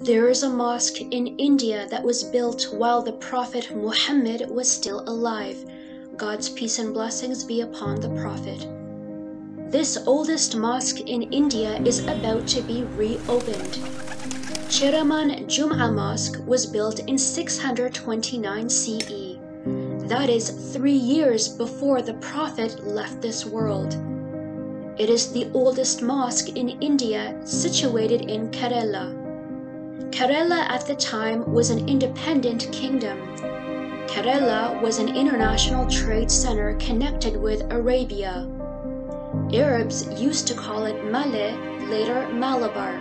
There is a mosque in India that was built while the Prophet Muhammad was still alive. God's peace and blessings be upon the Prophet. This oldest mosque in India is about to be reopened. Cheraman Jum'a Mosque was built in 629 CE. That is three years before the Prophet left this world. It is the oldest mosque in India situated in Kerala. Kerala at the time was an independent kingdom. Kerala was an international trade center connected with Arabia. Arabs used to call it Malé, later Malabar.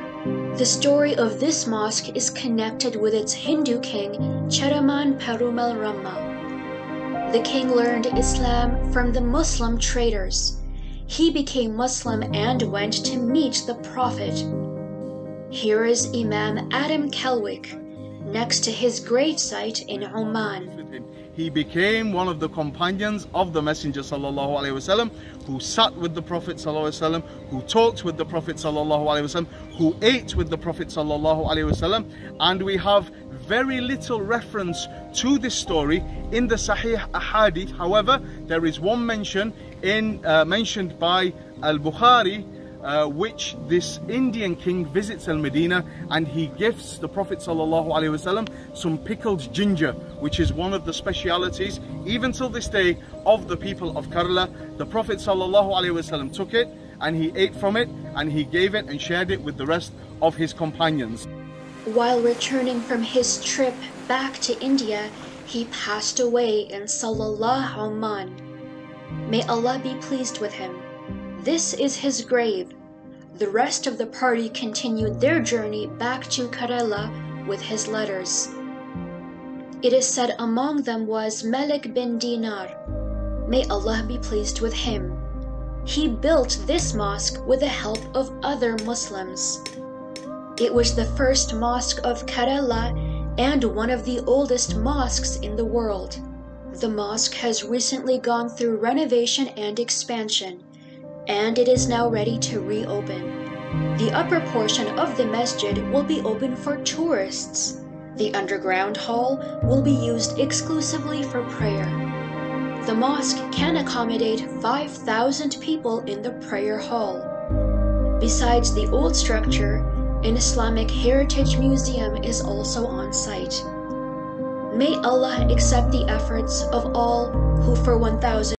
The story of this mosque is connected with its Hindu king, Cheraman Perumal Rama. The king learned Islam from the Muslim traders. He became Muslim and went to meet the Prophet. Here is Imam Adam Kelwick, next to his gravesite in Oman. He became one of the companions of the Messenger وسلم, who sat with the Prophet وسلم, who talked with the Prophet وسلم, who ate with the Prophet وسلم, and we have very little reference to this story in the Sahih Ahadith. However, there is one mention in uh, mentioned by Al-Bukhari uh, which this Indian king visits Al Medina and he gifts the Prophet ﷺ some pickled ginger, which is one of the specialities, even till this day, of the people of Kerala. The Prophet ﷺ took it and he ate from it and he gave it and shared it with the rest of his companions. While returning from his trip back to India, he passed away in Salalah Oman. May Allah be pleased with him. This is his grave. The rest of the party continued their journey back to Kerala with his letters. It is said among them was Malik bin Dinar. May Allah be pleased with him. He built this mosque with the help of other Muslims. It was the first mosque of Kerala and one of the oldest mosques in the world. The mosque has recently gone through renovation and expansion and it is now ready to reopen. The upper portion of the masjid will be open for tourists. The underground hall will be used exclusively for prayer. The mosque can accommodate 5,000 people in the prayer hall. Besides the old structure, an Islamic Heritage Museum is also on site. May Allah accept the efforts of all who for 1,000